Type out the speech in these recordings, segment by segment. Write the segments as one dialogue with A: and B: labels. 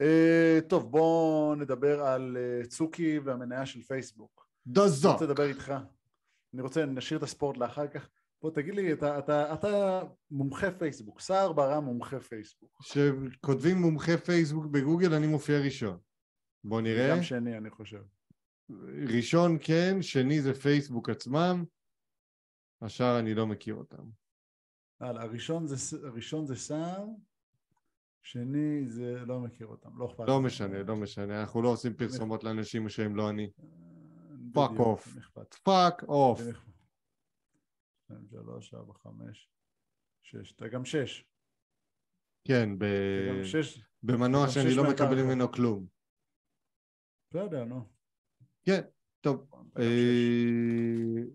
A: Uh, טוב, בואו נדבר על uh, צוקי והמניה של פייסבוק.
B: דוזו.
A: אני רוצה לדבר איתך. אני רוצה, נשאיר את הספורט לאחר כך. בוא תגיד לי, אתה, אתה, אתה מומחה פייסבוק, סער ברם מומחה פייסבוק.
B: כשכותבים מומחה פייסבוק בגוגל אני מופיע ראשון. בוא נראה.
A: גם שני אני חושב.
B: ראשון כן, שני זה פייסבוק עצמם, השאר אני לא מכיר אותם.
A: הלאה, הראשון זה, הראשון זה סער, שני זה לא מכיר אותם, לא אכפת.
B: לא משנה, לא משנה, אנחנו לא עושים פרסומות לאנשים שהם לא אני. Fuck off. Fuck off.
A: שתיים, שלוש, ארבע, חמש, שש. אתה גם שש.
B: כן, ב... במנוע שאני לא מקבל ממנו כלום.
A: בסדר, נו.
B: כן, טוב. אה,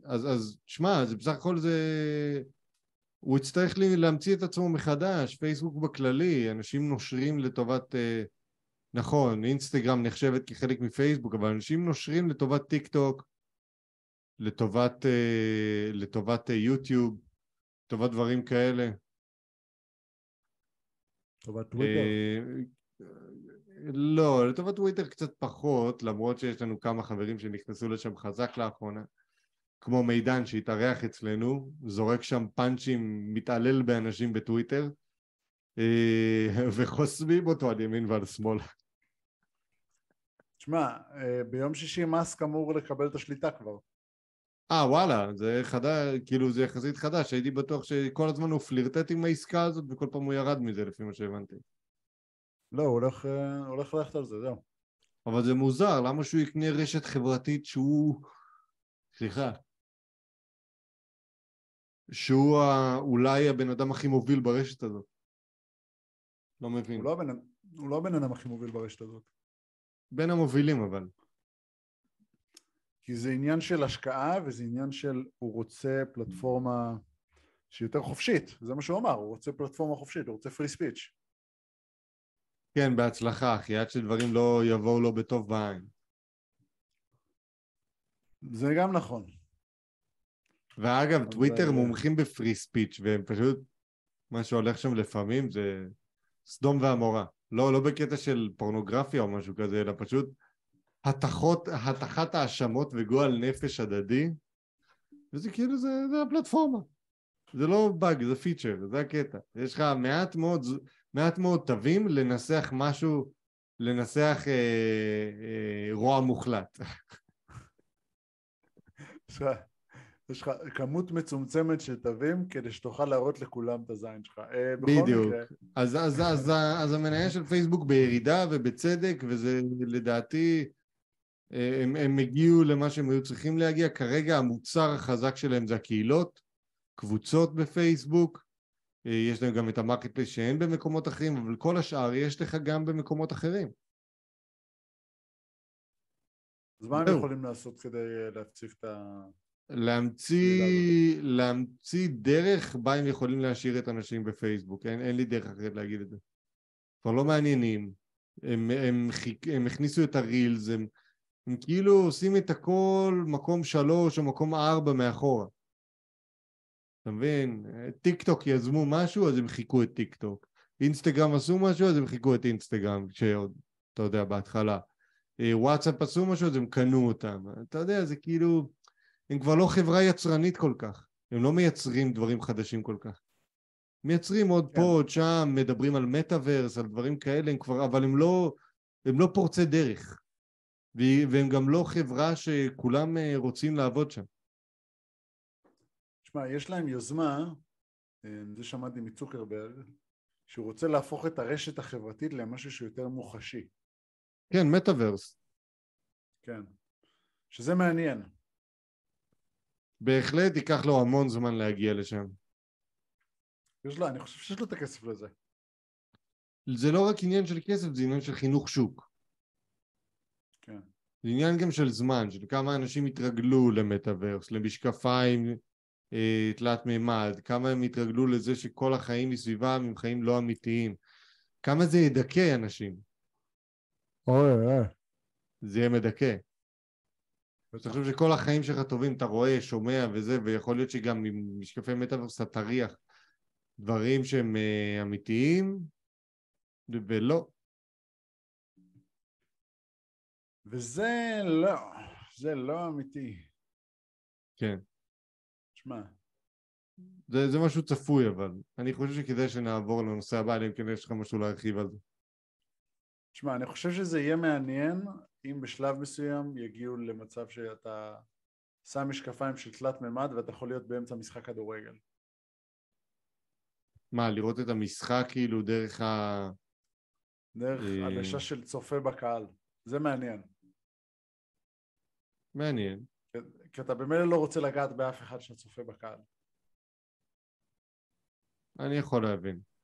B: אז, אז, שמע, זה בסך הכל זה... הוא יצטרך להמציא את עצמו מחדש, פייסבוק בכללי, אנשים נושרים לטובת... אה, נכון, אינסטגרם נחשבת כחלק מפייסבוק, אבל אנשים נושרים לטובת טיק טוק, לטובת, אה, לטובת יוטיוב, לטובת דברים כאלה.
A: לטובת טוויטר?
B: לא, לטובת טוויטר קצת פחות, למרות שיש לנו כמה חברים שנכנסו לשם חזק לאחרונה, כמו מידן שהתארח אצלנו, זורק שם פאנצ'ים, מתעלל באנשים בטוויטר, אה, וחוסמים אותו על ימין ועל שמאל.
A: תשמע, אה, ביום שישי מאסק אמור לקבל את השליטה כבר.
B: אה וואלה, זה חדש, כאילו זה יחסית חדש, הייתי בטוח שכל הזמן הוא פלירטט עם העסקה הזאת וכל פעם הוא ירד מזה לפי מה שהבנתי.
A: לא, הוא הולך, אה, הולך ללכת על זה, זהו.
B: אבל זה מוזר, למה שהוא יקנה רשת חברתית שהוא... סליחה. שהוא אולי הבן אדם הכי מוביל ברשת הזאת. לא מבין.
A: הוא לא הבן, הוא לא הבן אדם הכי מוביל ברשת הזאת.
B: בין המובילים אבל.
A: כי זה עניין של השקעה וזה עניין של הוא רוצה פלטפורמה שהיא יותר חופשית, זה מה שהוא אמר, הוא רוצה פלטפורמה חופשית, הוא רוצה פרי ספיץ'.
B: כן, בהצלחה, אחי, עד שדברים לא יבואו לו בטוב בעין.
A: זה גם נכון.
B: ואגב, טוויטר מומחים בפרי ספיץ', והם פשוט, מה שהולך שם לפעמים זה סדום ועמורה. לא, לא בקטע של פורנוגרפיה או משהו כזה, אלא פשוט התחות, התחת האשמות וגועל נפש הדדי, וזה כאילו, זה, זה הפלטפורמה. זה לא באג, זה פיצ'ר, זה הקטע. יש לך מעט מאוד, מעט מאוד תווים לנסח משהו, לנסח אה, אה, רוע מוחלט.
A: יש לך כמות מצומצמת של תווים כדי שתוכל להראות לכולם את הזין שלך. אה,
B: בדיוק. אז, אז, אז, אז המניה של פייסבוק בירידה ובצדק, וזה לדעתי, אה, הם, הם הגיעו למה שהם היו צריכים להגיע. כרגע המוצר החזק שלהם זה הקהילות, קבוצות בפייסבוק, אה, יש להם גם את ה Marketplace שאין במקומות אחרים, אבל כל השאר יש לך גם במקומות אחרים.
A: אז מה הם יכולים לעשות כדי להציף את ה...
B: להמציא, להמציא דרך בה הם יכולים להשאיר את האנשים בפייסבוק, אין, אין לי דרך אחרת להגיד את זה. כבר לא מעניינים, הם, הם, חיקו, הם הכניסו את ה Reels, הם, הם כאילו עושים את הכל מקום שלוש או מקום ארבע מאחורה. אתה מבין? טיק טוק יזמו משהו אז הם חיקו את טיק טוק. אינסטגרם עשו משהו אז הם חיקו את אינסטגרם, שעוד, אתה יודע, בהתחלה. אה, וואטסאפ עשו משהו אז הם קנו אותם. אתה יודע, זה כאילו... הם כבר לא חברה יצרנית כל כך, הם לא מייצרים דברים חדשים כל כך. מייצרים עוד כן. פה, עוד שם, מדברים על מטאוורס, על דברים כאלה, הם כבר, אבל הם לא, הם לא פורצי דרך. והם גם לא חברה שכולם אה, רוצים לעבוד שם.
A: תשמע, יש להם יוזמה, אה, זה שמעתי מצוקרברג, שהוא רוצה להפוך את הרשת החברתית למשהו שיותר מוחשי.
B: כן, מטאוורס.
A: כן, שזה מעניין.
B: בהחלט ייקח לו המון זמן להגיע לשם.
A: יש לו, אני חושב שיש לו את הכסף לזה.
B: זה לא רק עניין של כסף, זה עניין של חינוך שוק.
A: כן.
B: זה עניין גם של זמן, של כמה אנשים התרגלו למטאוורס, למשקפיים אה, תלת מימד, כמה הם התרגלו לזה שכל החיים מסביבם הם חיים לא אמיתיים, כמה זה ידכא אנשים.
A: אוי אוי.
B: זה יהיה מדכא. אתה חושב שכל החיים שלך טובים, אתה רואה, שומע וזה, ויכול להיות שגם עם משקפי מטאוורס אתה תריח דברים שהם uh, אמיתיים, ולא.
A: וזה לא, זה לא אמיתי.
B: כן.
A: שמע,
B: זה, זה משהו צפוי אבל. אני חושב שכדאי שנעבור לנושא הבא, אלא אם כן יש לך משהו להרחיב על זה.
A: שמע, אני חושב שזה יהיה מעניין אם בשלב מסוים יגיעו למצב שאתה שם משקפיים של תלת מימד ואתה יכול להיות באמצע משחק כדורגל.
B: מה, לראות את המשחק כאילו דרך ה...
A: דרך
B: אה.
A: עדשה של צופה בקהל. זה מעניין.
B: מעניין.
A: כי אתה במילא לא רוצה לגעת באף אחד שצופה בקהל.
B: אני יכול להבין.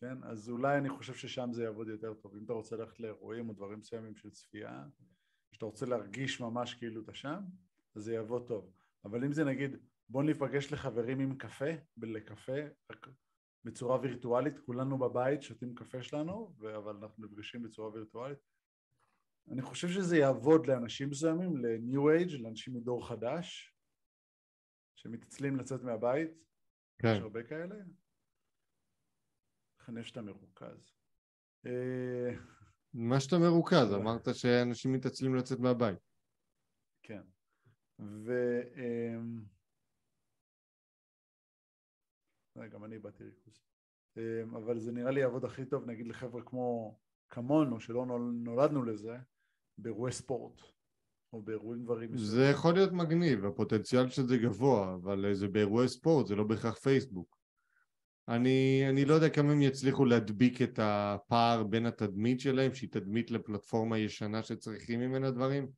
A: כן? אז אולי אני חושב ששם זה יעבוד יותר טוב. אם אתה רוצה ללכת לאירועים או דברים מסוימים של צפייה, שאתה רוצה להרגיש ממש כאילו אתה שם, אז זה יעבוד טוב. אבל אם זה נגיד, בוא ניפגש לחברים עם קפה, לקפה, בצורה וירטואלית, כולנו בבית שותים קפה שלנו, אבל אנחנו נפגשים בצורה וירטואלית, אני חושב שזה יעבוד לאנשים מסוימים, ל-new age, לאנשים מדור חדש, שמתעצלים לצאת מהבית,
B: כן.
A: יש הרבה כאלה. לכן יש את המרוכז. אה,
B: מה שאתה מרוכז, אמרת שאנשים מתעצלים לצאת מהבית.
A: כן. ו... אמ, אה, גם אני איבדתי ריכוז. אמ, אבל זה נראה לי יעבוד הכי טוב, נגיד לחבר'ה כמו כמונו, שלא נול- נולדנו לזה, באירועי ספורט, או באירועים דברים
B: זה יכול להיות מגניב, הפוטנציאל של זה גבוה, אבל זה באירועי ספורט, זה לא בהכרח פייסבוק. אני, אני לא יודע כמה הם יצליחו להדביק את הפער בין התדמית שלהם, שהיא תדמית לפלטפורמה ישנה שצריכים ממנה דברים,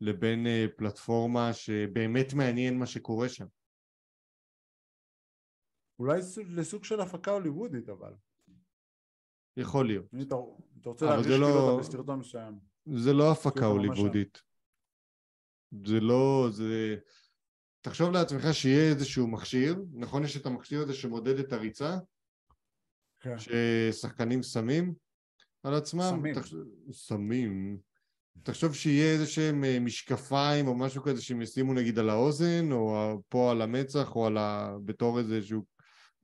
B: לבין אה, פלטפורמה שבאמת מעניין מה שקורה שם.
A: אולי סוג- לסוג של הפקה הוליוודית, אבל.
B: יכול להיות.
A: אם אתה, אתה רוצה להרגיש כאילו
B: לא-
A: אתה בסרטון מסוים.
B: זה לא הפקה הוליוודית. זה לא, זה... תחשוב לעצמך שיהיה איזשהו מכשיר, נכון יש את המכשיר הזה שמודד את הריצה,
A: כן.
B: ששחקנים שמים על עצמם?
A: שמים.
B: תחשוב, שמים. תחשוב שיהיה איזה שהם אה, משקפיים או משהו כזה שהם ישימו נגיד על האוזן, או פה על המצח, או על ה... בתור איזשהו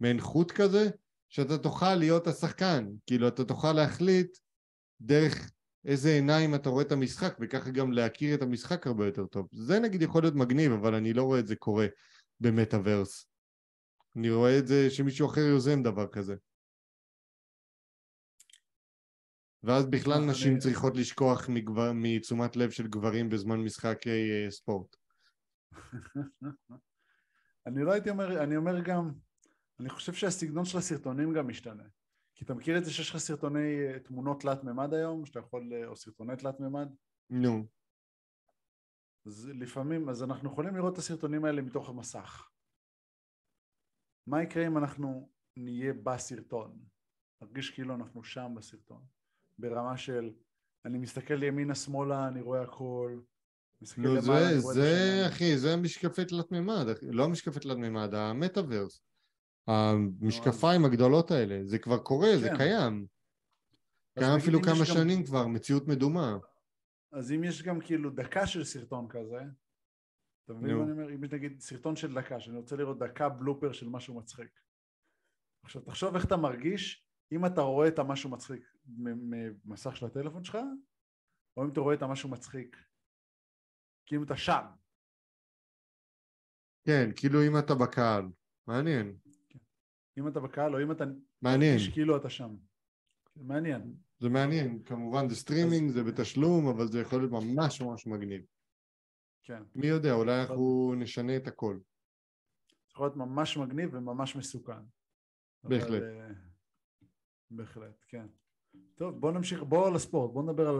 B: מעין חוט כזה, שאתה תוכל להיות השחקן. כאילו, אתה תוכל להחליט דרך איזה עיניים אתה רואה את המשחק, וככה גם להכיר את המשחק הרבה יותר טוב. זה נגיד יכול להיות מגניב, אבל אני לא רואה את זה קורה במטאוורס. אני רואה את זה שמישהו אחר יוזם דבר כזה. ואז בכלל נשים צריכות לשכוח מגבר, מתשומת לב של גברים בזמן משחקי אה, ספורט.
A: אני לא הייתי אומר, אני אומר גם, אני חושב שהסגנון של הסרטונים גם משתנה. כי אתה מכיר את זה שיש לך סרטוני אה, תמונות תלת מימד היום, שאתה יכול, אה, או סרטוני תלת מימד?
B: נו,
A: אז לפעמים, אז אנחנו יכולים לראות את הסרטונים האלה מתוך המסך. מה יקרה אם אנחנו נהיה בסרטון? נרגיש כאילו אנחנו שם בסרטון. ברמה של, אני מסתכל ימינה שמאלה, אני רואה הכל. למעלה,
B: זה, זה. אחי, זה המשקפי תלת מימד. לא המשקפי תלת מימד, המטאוורס. המשקפיים הגדולות האלה, זה כבר קורה, זה
A: כן.
B: קיים.
A: אז
B: קיים
A: נגיד
B: אפילו כמה שנים כבר, מציאות מדומה.
A: אז אם יש גם כאילו דקה של סרטון כזה, אתה מבין. מה אני אומר? אם יש נגיד סרטון של דקה, שאני רוצה לראות דקה בלופר של משהו מצחיק. עכשיו תחשוב איך אתה מרגיש אם אתה רואה את המשהו מצחיק ממסך של הטלפון שלך, או אם אתה רואה את המשהו מצחיק, כאילו אתה שם.
B: כן, כאילו אם אתה בקהל. מעניין,
A: אם אתה בקהל או אם אתה
B: מעניין.
A: כאילו אתה שם. מעניין.
B: זה מעניין, כמובן זה סטרימינג, זה בתשלום, אבל זה יכול להיות ממש ממש מגניב.
A: כן.
B: מי יודע, אולי אנחנו נשנה את הכל.
A: זה יכול להיות ממש מגניב וממש מסוכן.
B: בהחלט.
A: אבל, אה, בהחלט, כן. טוב, בוא נמשיך, בוא לספורט, בוא נדבר על